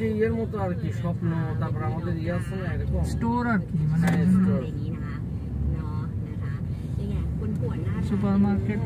যে ইয়ের মতো আর কি স্বপ্ন তারপর আমাদের ইয়ে আছে না এরকম। স্টোর আর কি মানে স্টোর সুপার মার্কেট